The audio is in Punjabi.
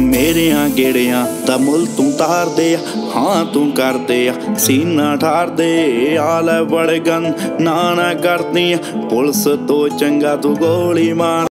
ਮੇਰਿਆਂ ਗੇੜਿਆਂ ਦਾ ਮੁੱਲ ਤੂੰ ਤਾਰਦੇ ਆ, ਹਾਂ ਤੂੰ ਕਰਦੇ ਆ। ਸੀਨਾ ਠਾਰਦੇ ਆਲ ਵੜਗਨ, ਨਾ ਨਾ ਕਰਦੀ ਪੁਲਿਸ ਤੋਂ ਚੰਗਾ ਤੂੰ ਗੋਲੀ ਮਾਰ।